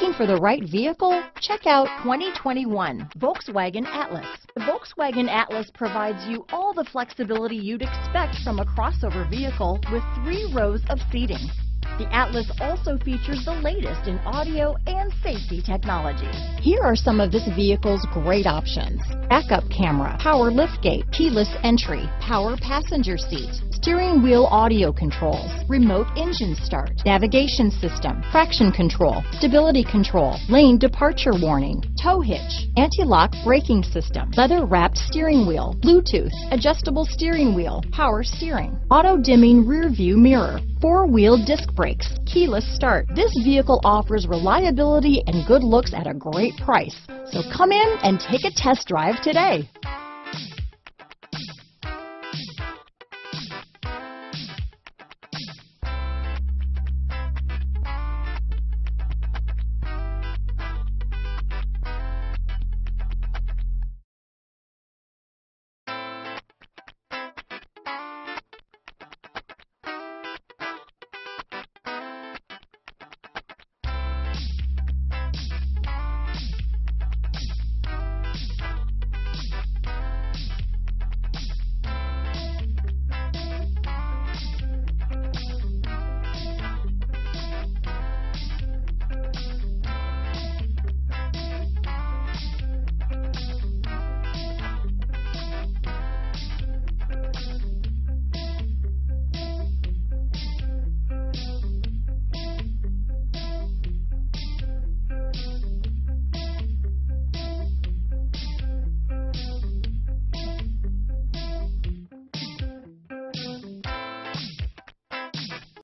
Looking for the right vehicle? Check out 2021 Volkswagen Atlas. The Volkswagen Atlas provides you all the flexibility you'd expect from a crossover vehicle with three rows of seating. The Atlas also features the latest in audio and safety technology. Here are some of this vehicle's great options. Backup camera, power liftgate, keyless entry, power passenger seat, steering wheel audio controls, remote engine start, navigation system, traction control, stability control, lane departure warning, tow hitch, anti-lock braking system, leather wrapped steering wheel, Bluetooth, adjustable steering wheel, power steering, auto dimming rear view mirror, four-wheel disc brakes, keyless start. This vehicle offers reliability and good looks at a great price. So come in and take a test drive today.